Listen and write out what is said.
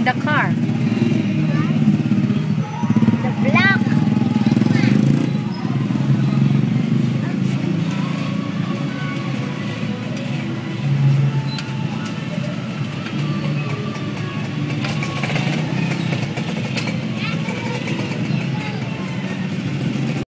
in the car.